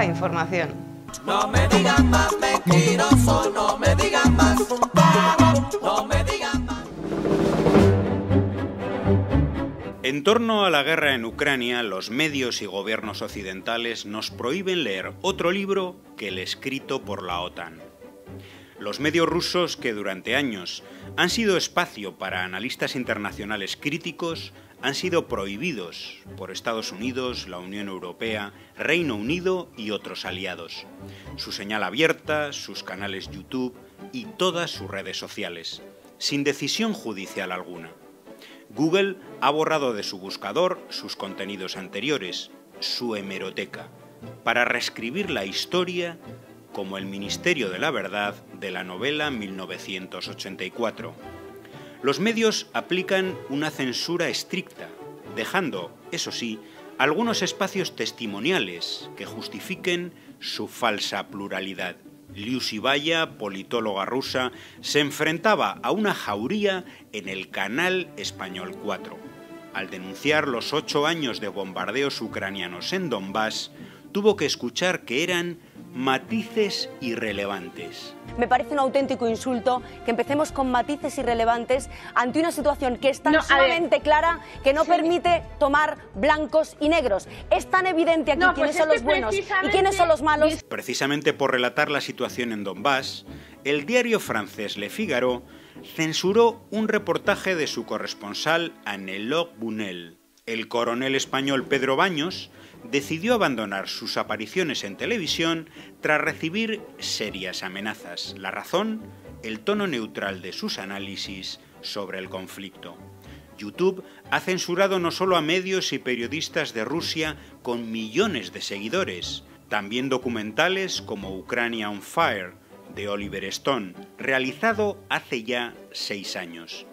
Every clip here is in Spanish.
información. No me digan más mentiroso, no me digan más, no me digan más. En torno a la guerra en Ucrania, los medios y gobiernos occidentales nos prohíben leer otro libro que el escrito por la OTAN. Los medios rusos, que durante años han sido espacio para analistas internacionales críticos, han sido prohibidos por Estados Unidos, la Unión Europea, Reino Unido y otros aliados. Su señal abierta, sus canales YouTube y todas sus redes sociales, sin decisión judicial alguna. Google ha borrado de su buscador sus contenidos anteriores, su hemeroteca, para reescribir la historia como el Ministerio de la Verdad de la novela 1984. Los medios aplican una censura estricta, dejando, eso sí, algunos espacios testimoniales que justifiquen su falsa pluralidad. Liu Sibaya, politóloga rusa, se enfrentaba a una jauría en el canal Español 4. Al denunciar los ocho años de bombardeos ucranianos en Donbass, tuvo que escuchar que eran matices irrelevantes. Me parece un auténtico insulto que empecemos con matices irrelevantes ante una situación que es tan No, sumamente clara que no permite tomar blancos y negros. Es tan evidente aquí No, quiénes pues son los buenos y quiénes son los malos. Precisamente por relatar la situación en Donbass, el diario francés Le Figaro censuró un reportaje de su corresponsal Anne-Laure Bunel. El coronel español Pedro Baños decidió abandonar sus apariciones en televisión tras recibir serias amenazas. La razón, el tono neutral de sus análisis sobre el conflicto. YouTube ha censurado no solo a medios y periodistas de Rusia con millones de seguidores, también documentales como Ucrania on Fire, de Oliver Stone, realizado hace ya seis años.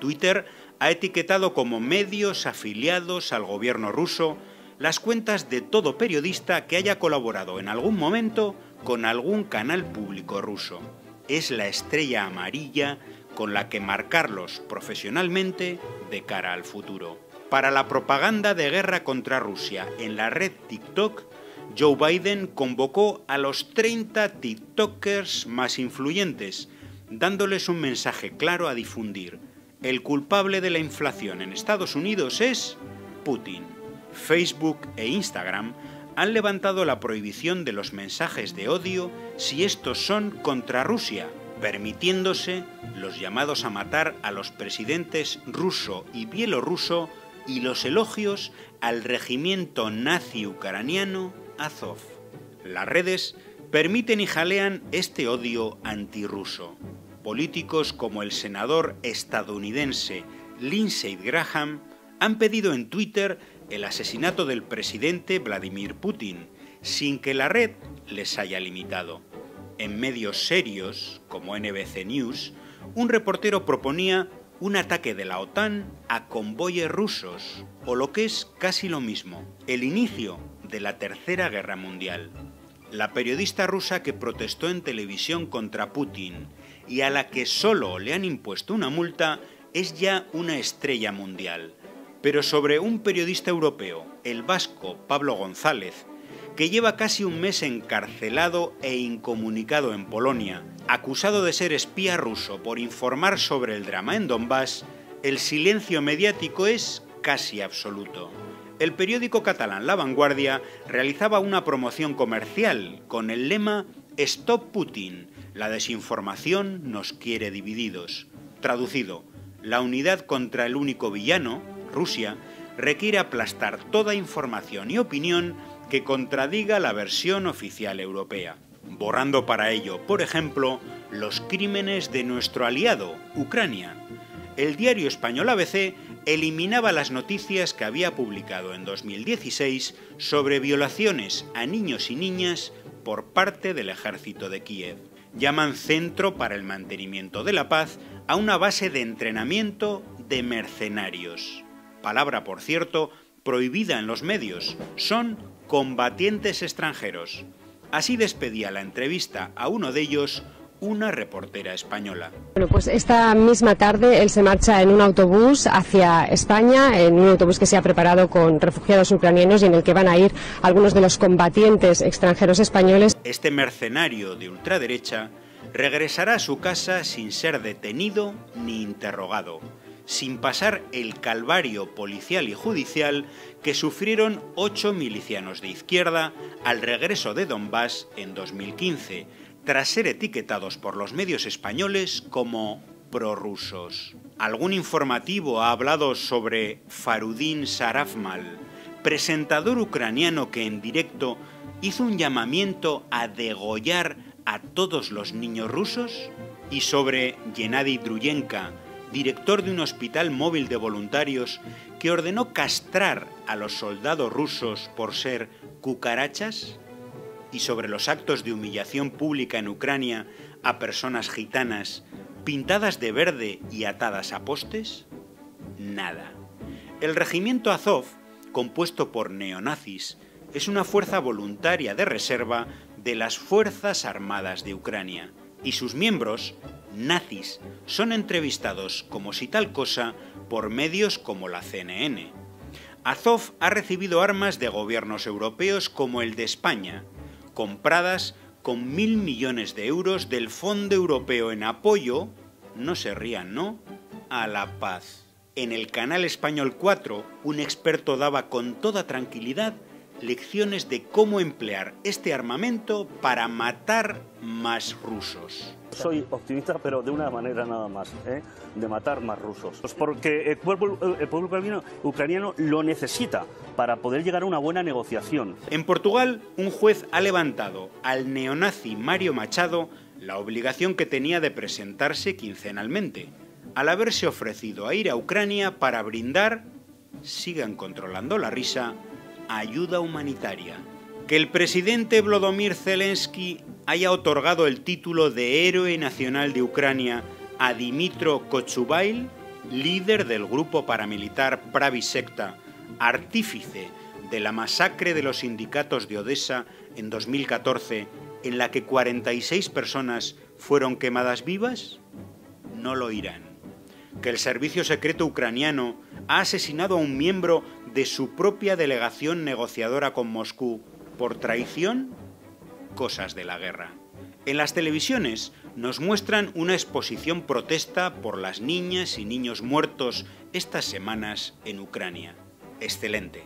Twitter ha etiquetado como medios afiliados al gobierno ruso las cuentas de todo periodista que haya colaborado en algún momento con algún canal público ruso. Es la estrella amarilla con la que marcarlos profesionalmente de cara al futuro. Para la propaganda de guerra contra Rusia en la red TikTok, Joe Biden convocó a los 30 TikTokers más influyentes, dándoles un mensaje claro a difundir. El culpable de la inflación en Estados Unidos es Putin. Facebook e Instagram han levantado la prohibición de los mensajes de odio si estos son contra Rusia, permitiéndose los llamados a matar a los presidentes ruso y bielorruso y los elogios al regimiento nazi ucraniano Azov. Las redes permiten y jalean este odio antirruso. Políticos como el senador estadounidense Lindsey Graham han pedido en Twitter el asesinato del presidente Vladimir Putin, sin que la red les haya limitado. En medios serios, como NBC News, un reportero proponía un ataque de la OTAN a convoyes rusos, o lo que es casi lo mismo, el inicio de la Tercera Guerra Mundial. La periodista rusa que protestó en televisión contra Putin y a la que solo le han impuesto una multa es ya una estrella mundial. Pero sobre un periodista europeo, el vasco Pablo González, que lleva casi un mes encarcelado e incomunicado en Polonia, acusado de ser espía ruso por informar sobre el drama en Donbass, el silencio mediático es casi absoluto. El periódico catalán La Vanguardia realizaba una promoción comercial con el lema Stop Putin, la desinformación nos quiere divididos. Traducido, la unidad contra el único villano, Rusia, requiere aplastar toda información y opinión que contradiga la versión oficial europea, borrando para ello, por ejemplo, los crímenes de nuestro aliado, Ucrania. El diario español ABC eliminaba las noticias que había publicado en 2016 sobre violaciones a niños y niñas por parte del ejército de Kiev. Llaman Centro para el Mantenimiento de la Paz a una base de entrenamiento de mercenarios. Palabra, por cierto, prohibida en los medios. Son combatientes extranjeros. Así despedía la entrevista a uno de ellos una reportera española. Bueno, pues esta misma tarde él se marcha en un autobús hacia España, en un autobús que se ha preparado con refugiados ucranianos y en el que van a ir algunos de los combatientes extranjeros españoles. Este mercenario de ultraderecha regresará a su casa sin ser detenido ni interrogado, sin pasar el calvario policial y judicial que sufrieron ocho milicianos de izquierda al regreso de Donbass en 2015, tras ser etiquetados por los medios españoles como prorrusos. Algún informativo ha hablado sobre Farudin Sarafmal, presentador ucraniano que en directo hizo un llamamiento a degollar a todos los niños rusos? Y sobre Gennady Druyenka, director de un hospital móvil de voluntarios que ordenó castrar a los soldados rusos por ser cucarachas? ¿Y sobre los actos de humillación pública en Ucrania a personas gitanas pintadas de verde y atadas a postes? Nada. El regimiento Azov, compuesto por neonazis, es una fuerza voluntaria de reserva de las Fuerzas Armadas de Ucrania y sus miembros, nazis, son entrevistados como si tal cosa por medios como la CNN. Azov ha recibido armas de gobiernos europeos como el de España, compradas con mil millones de euros del Fondo Europeo en apoyo, no se rían, ¿no?, a la paz. En el canal español 4, un experto daba con toda tranquilidad lecciones de cómo emplear este armamento para matar más rusos. Soy optimista, pero de una manera nada más, ¿eh? de matar más rusos. Pues porque el pueblo, ucraniano, ucraniano lo necesita para poder llegar a una buena negociación. En Portugal, un juez ha levantado al neonazi Mario Machado la obligación que tenía de presentarse quincenalmente, al haberse ofrecido a ir a Ucrania para brindar, sigan controlando la risa, ayuda humanitaria. Que el presidente Vladimir Zelensky haya otorgado el título de Héroe Nacional de Ucrania a Dimitro Kochubail, líder del grupo paramilitar Pravi Sekta, artífice de la masacre de los sindicatos de Odessa en 2014, en la que 46 personas fueron quemadas vivas? No lo irán. Que el servicio secreto ucraniano ha asesinado a un miembro de su propia delegación negociadora con Moscú por traición? Cosas de la guerra. En las televisiones nos muestran una exposición protesta por las niñas y niños muertos estas semanas en Ucrania. Excelente.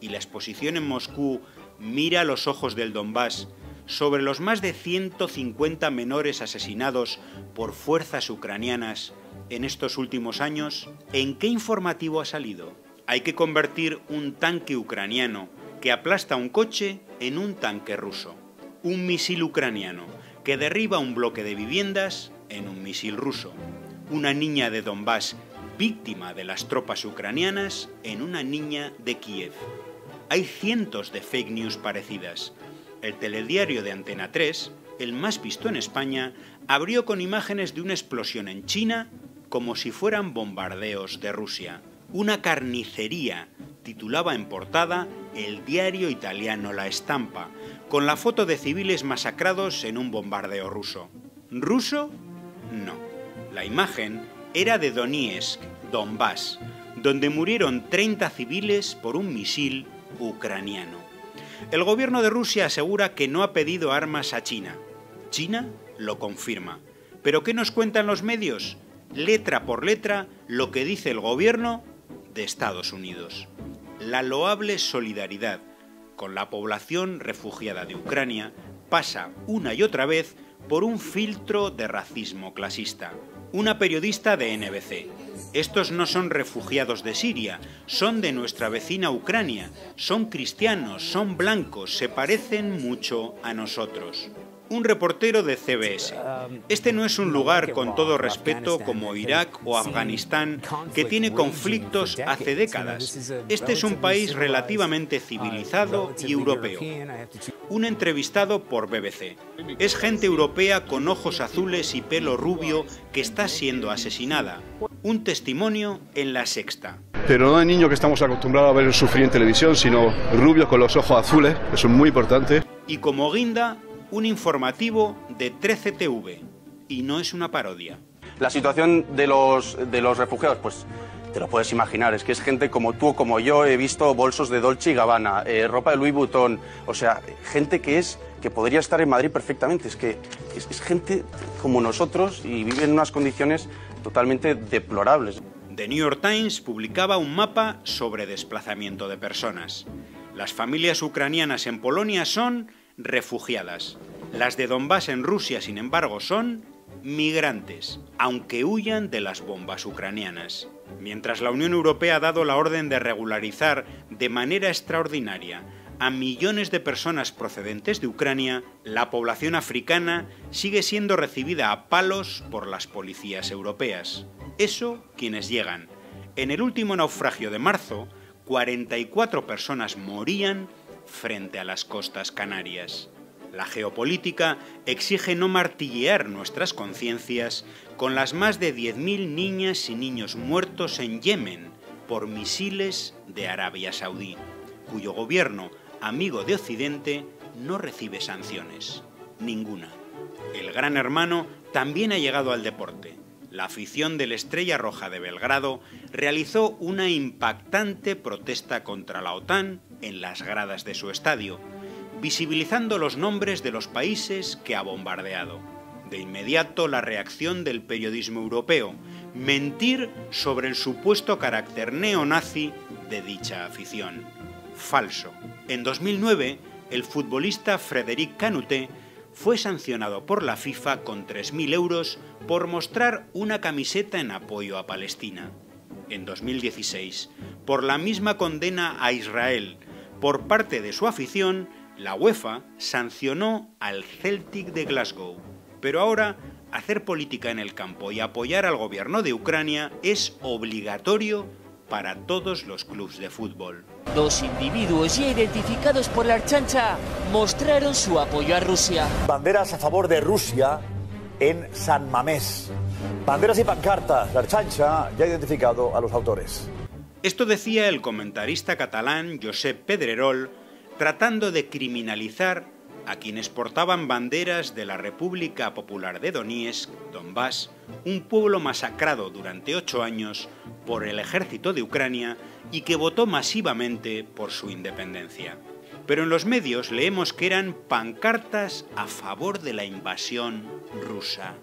Y la exposición en Moscú mira los ojos del Donbass sobre los más de 150 menores asesinados por fuerzas ucranianas en estos últimos años. ¿En qué informativo ha salido? hay que convertir un tanque ucraniano que aplasta un coche en un tanque ruso. Un misil ucraniano que derriba un bloque de viviendas en un misil ruso. Una niña de Donbass víctima de las tropas ucranianas en una niña de Kiev. Hay cientos de fake news parecidas. El telediario de Antena 3, el más visto en España, abrió con imágenes de una explosión en China como si fueran bombardeos de Rusia. Una carnicería titulaba en portada el diario italiano La Estampa, con la foto de civiles masacrados en un bombardeo ruso. ¿Ruso? No. La imagen era de Donetsk, Donbass, donde murieron 30 civiles por un misil ucraniano. El gobierno de Rusia asegura que no ha pedido armas a China. China lo confirma. ¿Pero qué nos cuentan los medios? Letra por letra lo que dice el gobierno de Estados Unidos. La loable solidaridad con la población refugiada de Ucrania pasa una y otra vez por un filtro de racismo clasista. Una periodista de NBC. Estos no son refugiados de Siria, son de nuestra vecina Ucrania, son cristianos, son blancos, se parecen mucho a nosotros un reportero de CBS. Este no es un lugar, con todo respeto, como Irak o Afganistán, que tiene conflictos hace décadas. Este es un país relativamente civilizado y europeo. Un entrevistado por BBC. Es gente europea con ojos azules y pelo rubio que está siendo asesinada. Un testimonio en la sexta. Pero no hay niño que estamos acostumbrados a ver sufrir en televisión, sino rubios con los ojos azules, eso es muy importante. Y como guinda, un informativo de 13TV. y no es una parodia. La situación de los, de los refugiados, pues te lo puedes imaginar, es que es gente como tú o como yo, he visto bolsos de Dolce y Gabbana, eh, ropa de Louis Vuitton, o sea, gente que es que podría estar en Madrid perfectamente, es que es, es gente como nosotros y vive en unas condiciones totalmente deplorables. The New York Times publicaba un mapa sobre desplazamiento de personas. Las familias ucranianas en Polonia son refugiadas. Las de Donbass en Rusia, sin embargo, son migrantes, aunque huyan de las bombas ucranianas. Mientras la Unión Europea ha dado la orden de regularizar de manera extraordinaria a millones de personas procedentes de Ucrania, la población africana sigue siendo recibida a palos por las policías europeas. Eso quienes llegan. En el último naufragio de marzo, 44 personas morían frente a las costas canarias. La geopolítica exige no martillear nuestras conciencias con las más de 10.000 niñas y niños muertos en Yemen por misiles de Arabia Saudí, cuyo gobierno, amigo de Occidente, no recibe sanciones. Ninguna. El gran hermano también ha llegado al deporte. La afición de la Estrella Roja de Belgrado realizó una impactante protesta contra la OTAN en las gradas de su estadio, visibilizando los nombres de los países que ha bombardeado. De inmediato la reacción del periodismo europeo, mentir sobre el supuesto carácter neonazi de dicha afición. Falso. En 2009, el futbolista Frédéric Canuté fue sancionado por la FIFA con 3.000 euros por mostrar una camiseta en apoyo a Palestina. En 2016, por la misma condena a Israel por parte de su afición, la UEFA sancionó al Celtic de Glasgow. Pero ahora, hacer política en el campo y apoyar al gobierno de Ucrania es obligatorio para todos los clubes de fútbol. Dos individuos ya identificados por la Archancha mostraron su apoyo a Rusia. Banderas a favor de Rusia en San Mamés. Banderas y pancartas. La Archancha ya ha identificado a los autores. Esto decía el comentarista catalán Josep Pedrerol, tratando de criminalizar a quienes portaban banderas de la República Popular de Donetsk, Donbass, un pueblo masacrado durante ocho años por el ejército de Ucrania y que votó masivamente por su independencia. Pero en los medios leemos que eran pancartas a favor de la invasión rusa.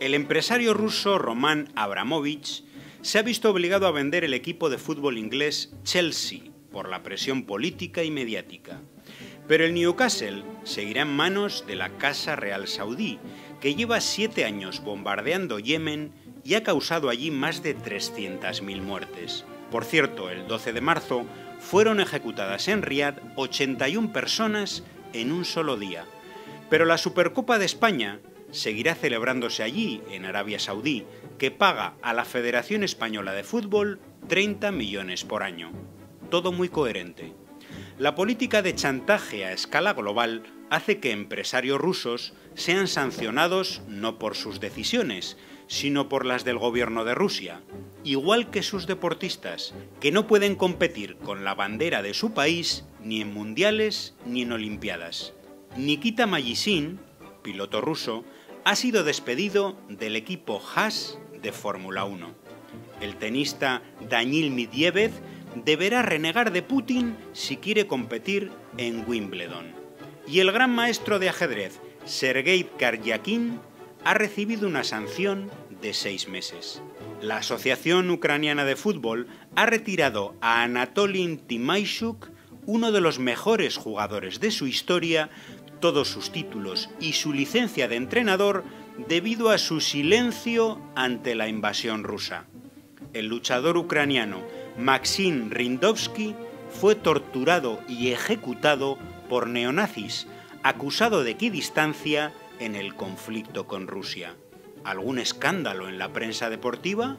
El empresario ruso Roman Abramovich se ha visto obligado a vender el equipo de fútbol inglés Chelsea por la presión política y mediática. Pero el Newcastle seguirá en manos de la Casa Real Saudí, que lleva siete años bombardeando Yemen y ha causado allí más de 300.000 muertes. Por cierto, el 12 de marzo fueron ejecutadas en Riad 81 personas en un solo día. Pero la Supercopa de España seguirá celebrándose allí, en Arabia Saudí, que paga a la Federación Española de Fútbol 30 millones por año. Todo muy coherente. La política de chantaje a escala global hace que empresarios rusos sean sancionados no por sus decisiones, sino por las del gobierno de Rusia, igual que sus deportistas, que no pueden competir con la bandera de su país ni en mundiales ni en olimpiadas. Nikita Mayisin, piloto ruso, ha sido despedido del equipo Haas de Fórmula 1. El tenista Daniil Medvedev deberá renegar de Putin si quiere competir en Wimbledon. Y el gran maestro de ajedrez, Sergei Karyakin, ha recibido una sanción de seis meses. La Asociación Ucraniana de Fútbol ha retirado a Anatolin Timaishuk, uno de los mejores jugadores de su historia, todos sus títulos y su licencia de entrenador debido a su silencio ante la invasión rusa. El luchador ucraniano Maxim Rindovsky fue torturado y ejecutado por neonazis, acusado de equidistancia en el conflicto con Rusia. ¿Algún escándalo en la prensa deportiva?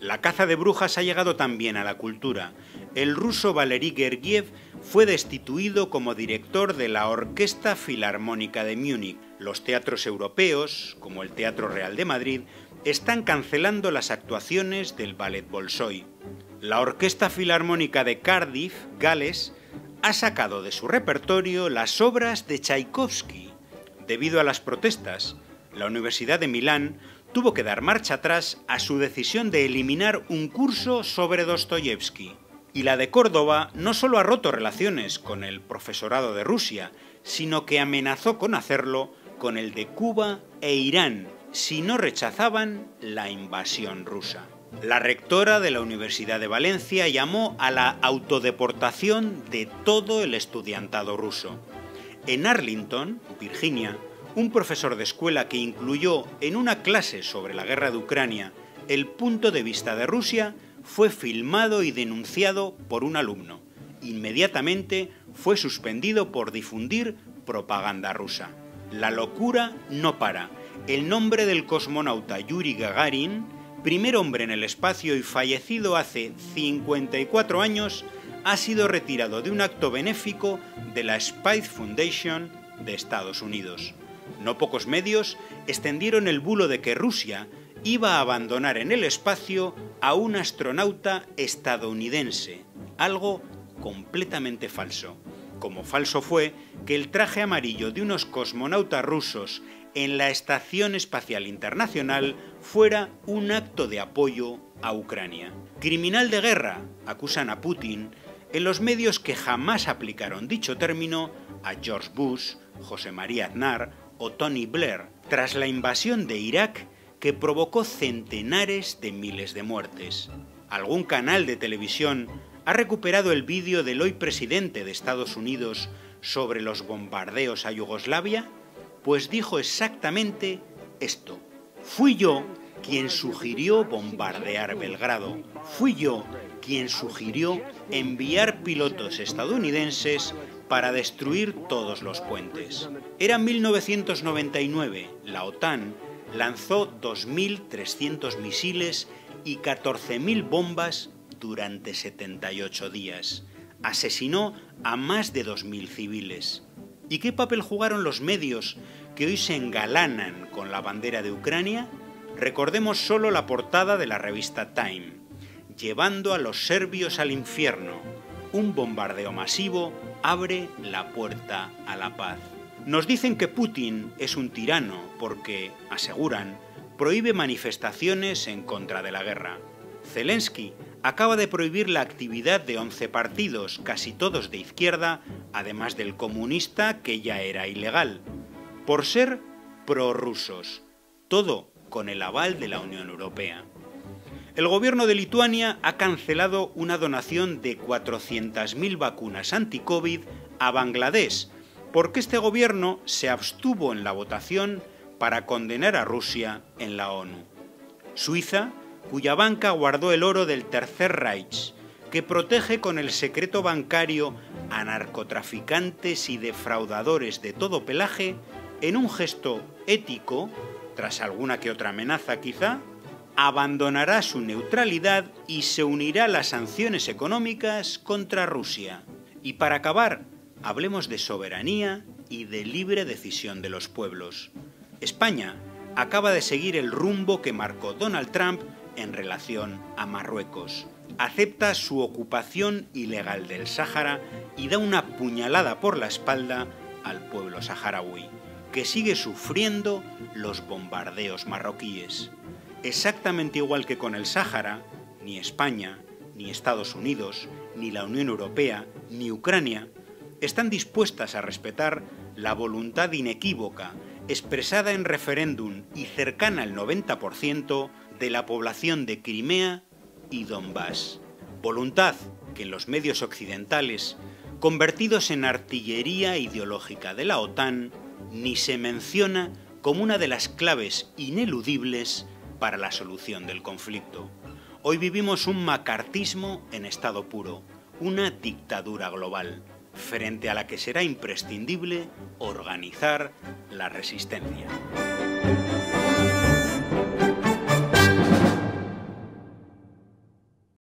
La caza de brujas ha llegado también a la cultura. El ruso Valery Gergiev fue destituido como director de la Orquesta Filarmónica de Múnich. Los teatros europeos, como el Teatro Real de Madrid, están cancelando las actuaciones del Ballet Bolshoi. La Orquesta Filarmónica de Cardiff, Gales, ha sacado de su repertorio las obras de Tchaikovsky. Debido a las protestas, la Universidad de Milán tuvo que dar marcha atrás a su decisión de eliminar un curso sobre Dostoyevsky. Y la de Córdoba no solo ha roto relaciones con el profesorado de Rusia, sino que amenazó con hacerlo con el de Cuba e Irán si no rechazaban la invasión rusa. La rectora de la Universidad de Valencia llamó a la autodeportación de todo el estudiantado ruso. En Arlington, Virginia, un profesor de escuela que incluyó en una clase sobre la guerra de Ucrania el punto de vista de Rusia fue filmado y denunciado por un alumno. Inmediatamente fue suspendido por difundir propaganda rusa. La locura no para. El nombre del cosmonauta Yuri Gagarin, primer hombre en el espacio y fallecido hace 54 años, ha sido retirado de un acto benéfico de la Spice Foundation de Estados Unidos. No pocos medios extendieron el bulo de que Rusia iba a abandonar en el espacio a un astronauta estadounidense, algo completamente falso. Como falso fue que el traje amarillo de unos cosmonautas rusos en la Estación Espacial Internacional fuera un acto de apoyo a Ucrania. Criminal de guerra, acusan a Putin en los medios que jamás aplicaron dicho término a George Bush, José María Aznar o Tony Blair, tras la invasión de Irak que provocó centenares de miles de muertes. Algún canal de televisión ha recuperado el vídeo del hoy presidente de Estados Unidos sobre los bombardeos a Yugoslavia, pues dijo exactamente esto. Fui yo quien sugirió bombardear Belgrado. Fui yo quien sugirió enviar pilotos estadounidenses para destruir todos los puentes. Era 1999, la OTAN lanzó 2.300 misiles y 14.000 bombas durante 78 días. Asesinó a más de 2.000 civiles. ¿Y qué papel jugaron los medios que hoy se engalanan con la bandera de Ucrania? Recordemos solo la portada de la revista Time, llevando a los serbios al infierno. Un bombardeo masivo abre la puerta a la paz. Nos dicen que Putin es un tirano porque, aseguran, prohíbe manifestaciones en contra de la guerra. Zelensky acaba de prohibir la actividad de 11 partidos, casi todos de izquierda, además del comunista que ya era ilegal, por ser prorrusos, todo con el aval de la Unión Europea. El gobierno de Lituania ha cancelado una donación de 400.000 vacunas anti-COVID a Bangladesh, porque este gobierno se abstuvo en la votación para condenar a Rusia en la ONU. Suiza, cuya banca guardó el oro del Tercer Reich, que protege con el secreto bancario a narcotraficantes y defraudadores de todo pelaje, en un gesto ético, tras alguna que otra amenaza quizá, abandonará su neutralidad y se unirá a las sanciones económicas contra Rusia. Y para acabar, hablemos de soberanía y de libre decisión de los pueblos. España acaba de seguir el rumbo que marcó Donald Trump en relación a Marruecos. Acepta su ocupación ilegal del Sáhara y da una puñalada por la espalda al pueblo saharaui, que sigue sufriendo los bombardeos marroquíes. Exactamente igual que con el Sáhara, ni España, ni Estados Unidos, ni la Unión Europea, ni Ucrania están dispuestas a respetar la voluntad inequívoca, expresada en referéndum y cercana al 90% de la población de Crimea y Donbass. Voluntad que en los medios occidentales, convertidos en artillería ideológica de la OTAN, ni se menciona como una de las claves ineludibles para la solución del conflicto. Hoy vivimos un macartismo en estado puro, una dictadura global, frente a la que será imprescindible organizar la resistencia.